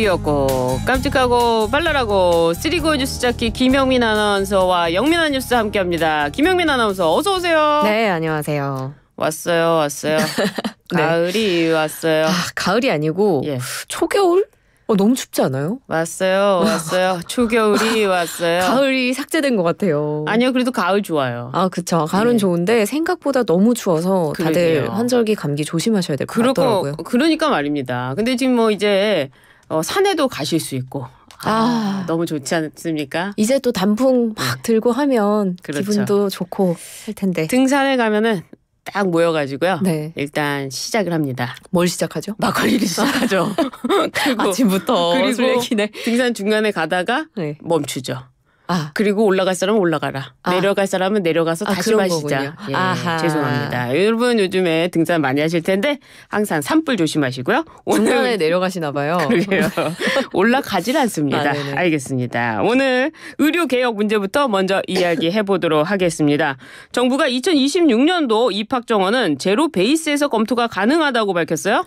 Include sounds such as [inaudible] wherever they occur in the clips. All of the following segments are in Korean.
귀엽고 깜찍하고 발랄하고 쓰리고 뉴스 잡기 김영민 아나운서와 영민한 뉴스 함께합니다. 김영민 아나운서 어서 오세요. 네, 안녕하세요. 왔어요, 왔어요. [laughs] 네. 가을이 왔어요. 아, 가을이 아니고 예, 초겨울? 어, 너무 춥지 않아요? 왔어요, 왔어요. [laughs] 초겨울이 왔어요. 가을이 삭제된 것 같아요. 아니요, 그래도 가을 좋아요. 아, 그쵸. 가을은 네. 좋은데 생각보다 너무 추워서 다들 그러게요. 환절기 감기 조심하셔야 될 것 같더라고요. 그러니까 말입니다. 근데 지금 뭐 이제 어, 산에도 가실 수 있고. 아, 아. 너무 좋지 않습니까? 이제 또 단풍 막 들고 하면 그렇죠. 기분도 좋고 할 텐데. 등산에 가면은 딱 모여가지고요. 네. 일단 시작을 합니다. 뭘 시작하죠? 막걸리를 시작하죠. [laughs] 그리고 아침부터 그리고 술 얘기네. 등산 중간에 가다가 네. 멈추죠. 아, 그리고 올라갈 사람은 올라가라. 아. 내려갈 사람은 내려가서 아, 다시 마시자. 예, 아하. 죄송합니다. 여러분 요즘에 등산 많이 하실 텐데 항상 산불 조심하시고요. 중간에 오늘 내려가시나 봐요. [laughs] 그래요. [laughs] 올라가질 않습니다. 아. 알겠습니다. 오늘 의료 개혁 문제부터 먼저 이야기해 보도록 하겠습니다. 정부가 2026년도 입학 정원은 제로 베이스에서 검토가 가능하다고 밝혔어요.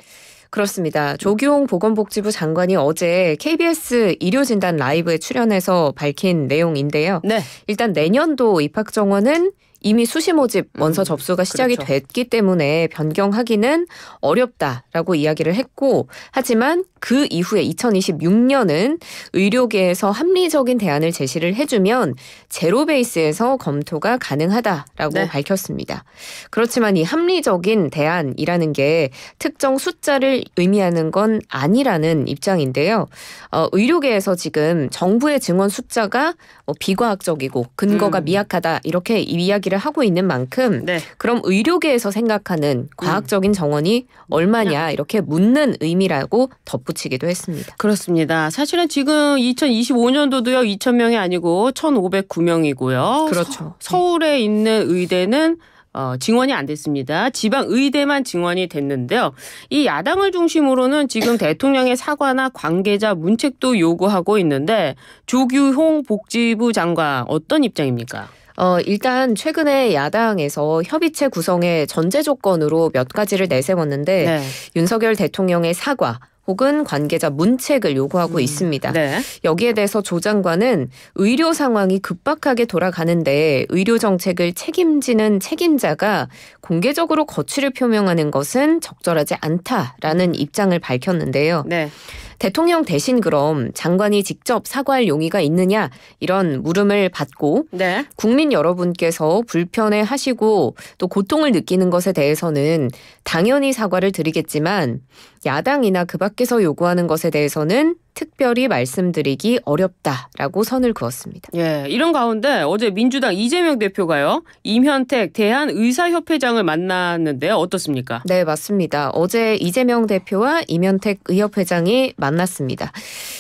그렇습니다. 조규홍 보건복지부 장관이 어제 KBS 의료진단 라이브에 출연해서 밝힌 내용인데요. 네. 일단 내년도 입학 정원은 이미 수시 모집 원서 접수가 시작이 그렇죠. 됐기 때문에 변경하기는 어렵다라고 이야기를 했고 하지만 그 이후에 2026년은 의료계에서 합리적인 대안을 제시를 해주면 제로 베이스에서 검토가 가능하다라고 네. 밝혔습니다. 그렇지만 이 합리적인 대안이라는 게 특정 숫자를 의미하는 건 아니라는 입장인데요. 어, 의료계에서 지금 정부의 증원 숫자가 뭐 비과학적이고 근거가 음. 미약하다 이렇게 이야기 를 하고 있는 만큼 네. 그럼 의료계에서 생각하는 과학적인 정원이 얼마냐 이렇게 묻는 의미라고 덧붙이기도 했습니다. 그렇습니다. 사실은 지금 2025년도도요 2,000명이 아니고 1,509명이고요. 그렇죠. 서 울에 있는 의대는 어, 증원이 안 됐습니다. 지방 의대만 증원이 됐는데요. 이 야당을 중심으로는 지금 [coughs] 대통령의 사과나 관계자 문책도 요구하고 있는데 조규홍 복지부 장관 어떤 입장입니까? 어, 일단 최근에 야당에서 협의체 구성의 전제 조건으로 몇 가지를 내세웠는데 네. 윤석열 대통령의 사과 혹은 관계자 문책을 요구하고 있습니다. 네. 여기에 대해서 조 장관은 의료 상황이 급박하게 돌아가는데 의료 정책을 책임지는 책임자가 공개적으로 거취를 표명하는 것은 적절하지 않다라는 입장을 밝혔는데요. 네. 대통령 대신 그럼 장관이 직접 사과할 용의가 있느냐 이런 물음을 받고 네. 국민 여러분께서 불편해 하시고 또 고통을 느끼는 것에 대해서는 당연히 사과를 드리겠지만 야당이나 그 밖에서 요구하는 것에 대해서는 특별히 말씀드리기 어렵다라고 선을 그었습니다. 예, 이런 가운데 어제 민주당 이재명 대표가요. 임현택 대한의사협회장을 만났는데요. 어떻습니까? 네, 맞습니다. 어제 이재명 대표와 임현택 의협회장이 만났습니다.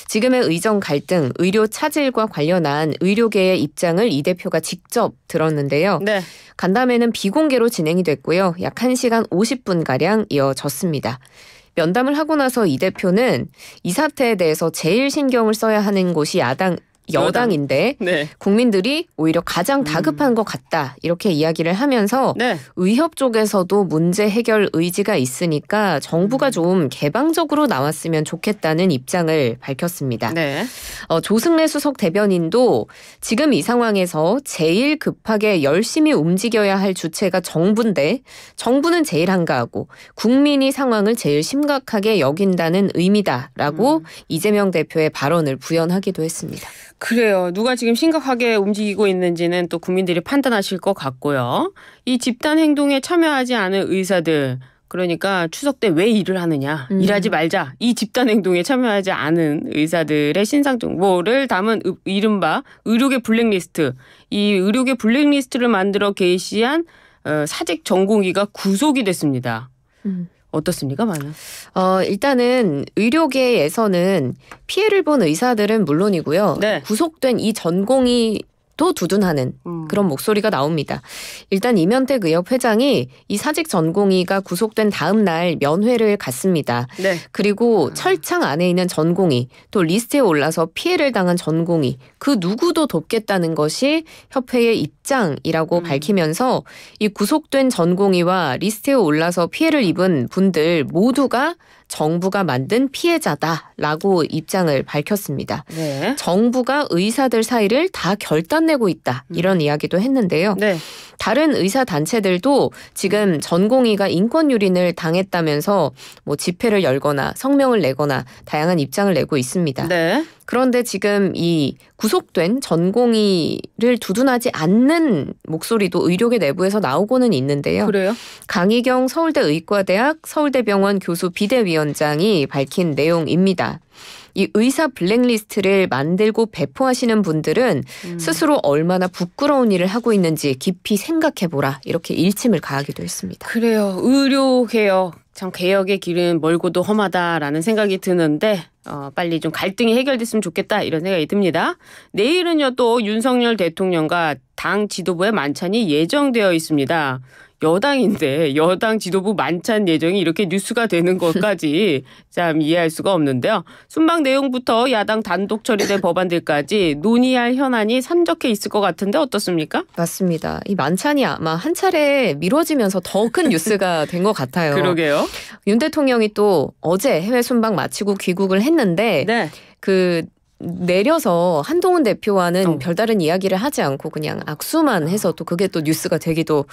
지금의 의정 갈등, 의료 차질과 관련한 의료계의 입장을 이 대표가 직접 들었는데요. 네. 간담회는 비공개로 진행이 됐고요. 약 1시간 50분가량 이어졌습니다. 면담을 하고 나서 이 대표는 이 사태에 대해서 제일 신경을 써야 하는 곳이 야당, 여당인데 네. 국민들이 오히려 가장 다급한 것 같다. 이렇게 이야기를 하면서 네. 의협 쪽에서도 문제 해결 의지가 있으니까 음. 정부가 좀 개방적으로 나왔으면 좋겠다는 입장을 밝혔습니다. 네. 어, 조승래 수석 대변인도 지금 이 상황에서 제일 급하게 열심히 움직여야 할 주체가 정부인데 정부는 제일 한가하고 국민이 상황을 제일 심각하게 여긴다는 의미다라고 음. 이재명 대표의 발언을 부연하기도 했습니다. 그래요. 누가 지금 심각하게 움직이고 있는지는 또 국민들이 판단하실 것 같고요. 이 집단 행동에 참여하지 않은 의사들 그러니까 추석 때 왜 일을 하느냐 음. 일하지 말자 이 집단 행동에 참여하지 않은 의사들의 신상 정보를 담은 의- 이른바 의료계 블랙리스트 이 의료계 블랙리스트를 만들어 게시한 어, 사직 전공의가 구속이 됐습니다. 음. 어떻습니까, 많은? 어, 일단은 의료계에서는 피해를 본 의사들은 물론이고요. 네. 구속된 이 전공의 또 두둔하는 음. 그런 목소리가 나옵니다. 일단 임현택 의협 회장이 이 사직 전공의가 구속된 다음 날 면회를 갔습니다. 네. 그리고 철창 안에 있는 전공의 또 리스트에 올라서 피해를 당한 전공의 그 누구도 돕겠다는 것이 협회의 입장이라고 음. 밝히면서 이 구속된 전공의와 리스트에 올라서 피해를 입은 분들 모두가 정부가 만든 피해자다라고 입장을 밝혔습니다. 네. 정부가 의사들 사이를 다 결딴내고 있다 이런 이야기도 했는데요. 네. 다른 의사 단체들도 지금 전공의가 인권 유린을 당했다면서 뭐 집회를 열거나 성명을 내거나 다양한 입장을 내고 있습니다. 네. 그런데 지금 이 구속된 전공의를 두둔하지 않는 목소리도 의료계 내부에서 나오고는 있는데요. 그래요? 강희경 서울대 의과대학 서울대병원 교수 비대위원장이 밝힌 내용입니다. 이 의사 블랙리스트를 만들고 배포하시는 분들은 음. 스스로 얼마나 부끄러운 일을 하고 있는지 깊이 생각해보라 이렇게 일침을 가하기도 했습니다. 그래요. 의료 개혁 참 개혁의 길은 멀고도 험하다라는 생각이 드는데 어, 빨리 좀 갈등이 해결됐으면 좋겠다 이런 생각이 듭니다. 내일은요 또 윤석열 대통령과 당 지도부의 만찬이 예정되어 있습니다. 여당인데 여당 지도부 만찬 예정이 이렇게 뉴스가 되는 것까지 [laughs] 참 이해할 수가 없는데요. 순방 내용부터 야당 단독 처리된 [laughs] 법안들까지 논의할 현안이 산적해 있을 것 같은데 어떻습니까? 맞습니다. 이 만찬이 아마 한 차례 미뤄지면서 더 큰 뉴스가 [laughs] 된 것 같아요. 그러게요. 윤 대통령이 또 어제 해외 순방 마치고 귀국을 했는데 네. 그 내려서 한동훈 대표와는 어. 별다른 이야기를 하지 않고 그냥 악수만 해서 또 그게 또 뉴스가 되기도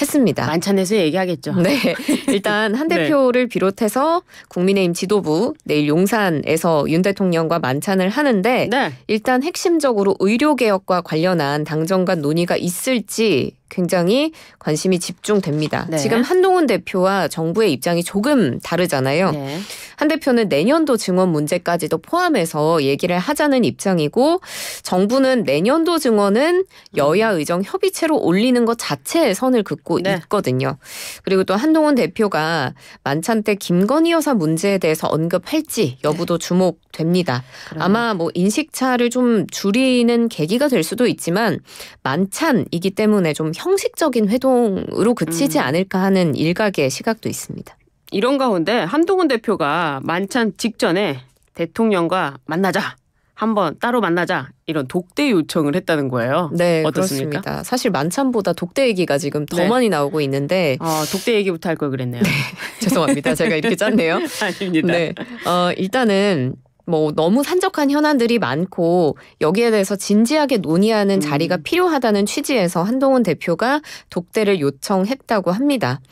했습니다. 만찬에서 얘기하겠죠. [laughs] 네. 일단 한 [laughs] 네. 대표를 비롯해서 국민의힘 지도부 내일 용산에서 윤 대통령과 만찬을 하는데 네. 일단 핵심적으로 의료개혁과 관련한 당정 간 논의가 있을지 굉장히 관심이 집중됩니다. 네. 지금 한동훈 대표와 정부의 입장이 조금 다르잖아요. 네. 한 대표는 내년도 증원 문제까지도 포함해서 얘기를 하자는 입장이고 정부는 내년도 증원은 여야 의정 협의체로 올리는 것 자체에 선을 긋고 네. 있거든요. 그리고 또 한동훈 대표가 만찬 때 김건희 여사 문제에 대해서 언급할지 여부도 주목됩니다. 그러면 아마 뭐 인식차를 좀 줄이는 계기가 될 수도 있지만 만찬이기 때문에 좀 형식적인 회동으로 그치지 음. 않을까 하는 일각의 시각도 있습니다. 이런 가운데 한동훈 대표가 만찬 직전에 대통령과 만나자. 한번 따로 만나자. 이런 독대 요청을 했다는 거예요. 네, 어떻습니까? 그렇습니다. 사실 만찬보다 독대 얘기가 지금 더 네. 많이 나오고 있는데 어, 독대 얘기부터 할 걸 그랬네요. [laughs] 죄송합니다. 제가 이렇게 짰네요. [laughs] 아닙니다. 네, 어, 일단은 뭐 너무 산적한 현안들이 많고 여기에 대해서 진지하게 논의하는 음. 자리가 필요하다는 취지에서 한동훈 대표가 독대를 요청했다고 합니다.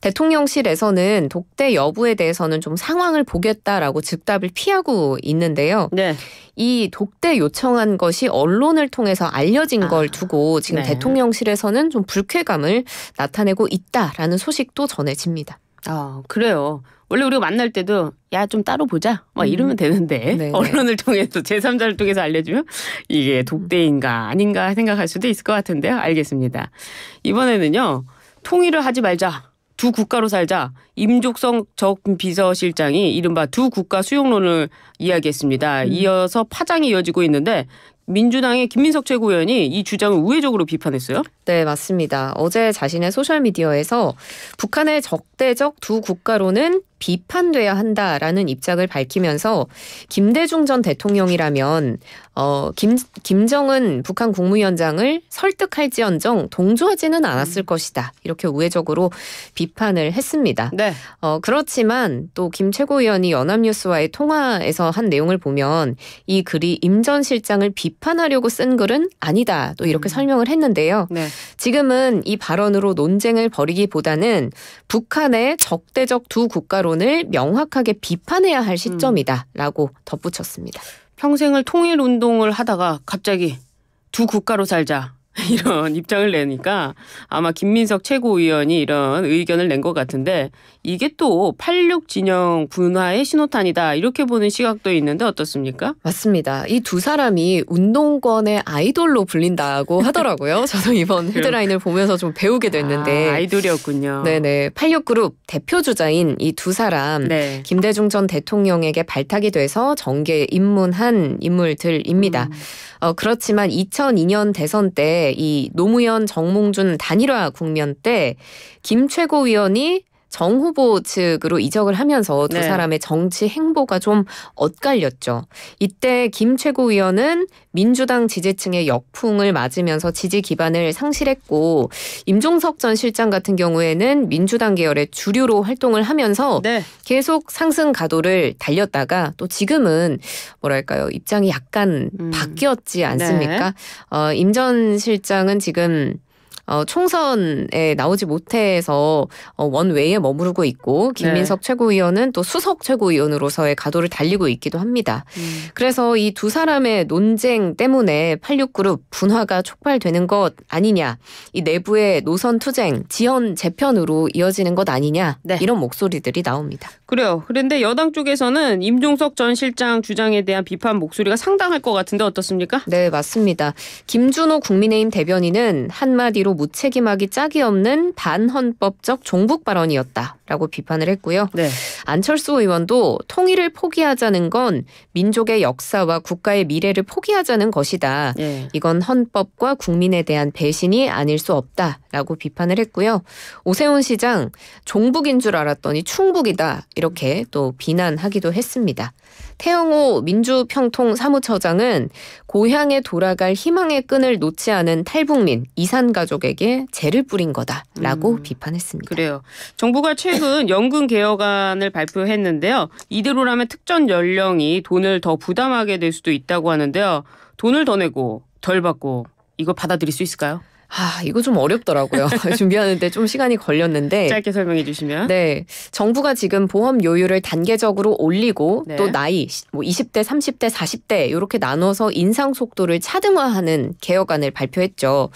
대통령실에서는 독대 여부에 대해서는 좀 상황을 보겠다라고 즉답을 피하고 있는데요. 네. 이 독대 요청한 것이 언론을 통해서 알려진 아, 걸 두고 지금 네. 대통령실에서는 좀 불쾌감을 나타내고 있다라는 소식도 전해집니다. 아, 그래요. 원래 우리가 만날 때도 야 좀 따로 보자 막 음. 이러면 되는데 네, 언론을 통해서 제3자를 통해서 알려주면 이게 독대인가 아닌가 생각할 수도 있을 것 같은데요. 알겠습니다. 이번에는요 통일을 하지 말자. 두 국가로 살자. 임족성 적 비서실장이 이른바 두 국가 수용론을 이야기했습니다. 음. 이어서 파장이 이어지고 있는데 민주당의 김민석 최고위원이 이 주장을 우회적으로 비판했어요. 네, 맞습니다. 어제 자신의 소셜 미디어에서 북한의 적대적 두 국가로는 비판돼야 한다라는 입장을 밝히면서 김대중 전 대통령이라면 어, 김, 김정은 북한 국무위원장을 설득할지언정 동조하지는 않았을 것이다. 이렇게 우회적으로 비판을 했습니다. 네. 어, 그렇지만 또 김 최고위원이 연합뉴스와의 통화에서 한 내용을 보면 이 글이 임 전 실장을 비판하려고 쓴 글은 아니다. 또 이렇게 음. 설명을 했는데요. 네. 지금은 이 발언으로 논쟁을 벌이기보다는 북한의 적대적 두 국가 론을 명확하게 비판해야 할 시점이다라고 덧붙였습니다. 평생을 통일 운동을 하다가 갑자기 두 국가로 살자. [laughs] 이런 입장을 내니까 아마 김민석 최고위원이 이런 의견을 낸 것 같은데 이게 또 86 진영 분화의 신호탄이다 이렇게 보는 시각도 있는데 어떻습니까? 맞습니다. 이 두 사람이 운동권의 아이돌로 불린다고 [laughs] 하더라고요. 저도 이번 헤드라인을 보면서 좀 배우게 됐는데. 아, 아이돌이었군요. 네네. 86 그룹 대표 주자인 이 두 사람. 네. 김대중 전 대통령에게 발탁이 돼서 정계에 입문한 인물들입니다. 음, 어, 그렇지만 2002년 대선 때이 노무현 정몽준 단일화 국면 때 김 최고위원이 정 후보 측으로 이적을 하면서 두 네. 사람의 정치 행보가 좀 엇갈렸죠. 이때 김 최고위원은 민주당 지지층의 역풍을 맞으면서 지지 기반을 상실했고 임종석 전 실장 같은 경우에는 민주당 계열의 주류로 활동을 하면서 네. 계속 상승 가도를 달렸다가 또 지금은 뭐랄까요 입장이 약간 음. 바뀌었지 않습니까? 어, 임전 실장은 지금 어, 총선에 나오지 못해서 어, 원외에 머무르고 있고 김민석 최고위원은 또 수석 최고위원으로서의 가도를 달리고 있기도 합니다. 음. 그래서 이 두 사람의 논쟁 때문에 86그룹 분화가 촉발되는 것 아니냐, 이 내부의 노선 투쟁, 지연 재편으로 이어지는 것 아니냐 네. 이런 목소리들이 나옵니다. 그래요. 그런데 여당 쪽에서는 임종석 전 실장 주장에 대한 비판 목소리가 상당할 것 같은데 어떻습니까? 네, 맞습니다. 김준호 국민의힘 대변인은 한마디로 무책임하기 짝이 없는 반헌법적 종북 발언이었다라고 비판을 했고요. 네. 안철수 의원도 통일을 포기하자는 건 민족의 역사와 국가의 미래를 포기하자는 것이다. 예. 이건 헌법과 국민에 대한 배신이 아닐 수 없다라고 비판을 했고요. 오세훈 시장 종북인 줄 알았더니 충북이다 이렇게 또 비난하기도 했습니다. 태영호 민주평통 사무처장은 고향에 돌아갈 희망의 끈을 놓지 않은 탈북민 이산 가족 에게 죄를 뿌린 거다라고 음, 비판했습니다. 그래요. 정부가 최근 [laughs] 연금 개혁안을 발표했는데요. 이대로라면 특전 연령이 돈을 더 부담하게 될 수도 있다고 하는데요. 돈을 더 내고 덜 받고 이거 받아들일 수 있을까요? 아 이거 좀 어렵더라고요. [laughs] 준비하는데 좀 시간이 걸렸는데 짧게 설명해 주시면. 네. 정부가 지금 보험 요율을 단계적으로 올리고 네. 또 나이 뭐 20대, 30대, 40대 이렇게 나눠서 인상 속도를 차등화하는 개혁안을 발표했죠.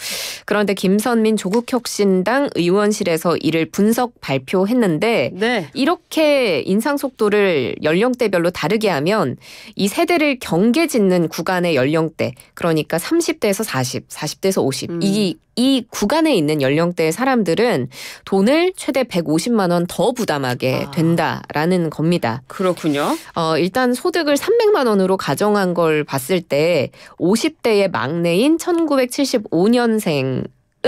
그런데 김선민 조국 혁신당 의원실에서 이를 분석 발표했는데 네. 이렇게 인상 속도를 연령대별로 다르게 하면 이 세대를 경계 짓는 구간의 연령대 그러니까 30대에서 40, 40대에서 50 음. 이, 이 구간에 있는 연령대의 사람들은 돈을 최대 150만 원 더 부담하게 아. 된다라는 겁니다. 그렇군요. 어, 일단 소득을 300만 원으로 가정한 걸 봤을 때 50대의 막내인 1975년생은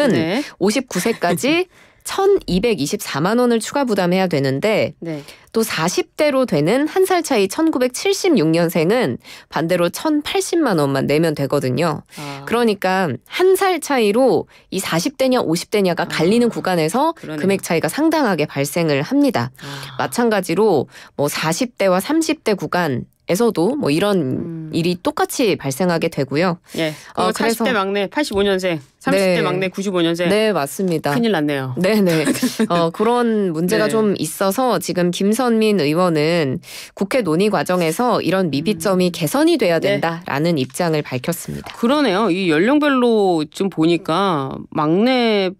네. 59세까지 1,224만 원을 추가 부담해야 되는데 네. 또 40대로 되는 한 살 차이 1976년생은 반대로 1,080만 원만 내면 되거든요. 아, 그러니까 한 살 차이로 이 40대냐 50대냐가 갈리는 아, 구간에서 그러네요. 금액 차이가 상당하게 발생을 합니다. 아. 마찬가지로 뭐 40대와 30대 구간 에서도 뭐 이런 음. 일이 똑같이 발생하게 되고요. 예. 어, 어, 그래서- 40대 막내 85년생, 30대 네. 막내 95년생. 네, 맞습니다. 큰일 났네요. 네 네. [laughs] 어, 그런 문제가 네. 좀 있어서 지금 김선민 의원은 국회 논의 과정에서 이런 미비점이 개선이 돼야 음. 네. 된다라는 입장을 밝혔습니다. 그러네요. 이 연령별로 좀 보니까 막내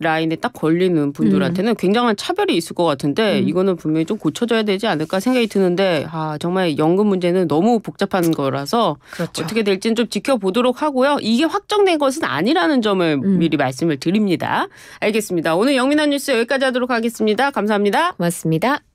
라인에 딱 걸리는 분들한테는 굉장한 차별이 있을 것 같은데 음. 이거는 분명히 좀 고쳐져야 되지 않을까 생각이 드는데 아 정말 연금 문제는 너무 복잡한 거라서 그렇죠. 어떻게 될지는 좀 지켜보도록 하고요. 이게 확정된 것은 아니라는 점을 음. 미리 말씀을 드립니다. 알겠습니다. 오늘 영민한 뉴스 여기까지 하도록 하겠습니다. 감사합니다. 고맙습니다.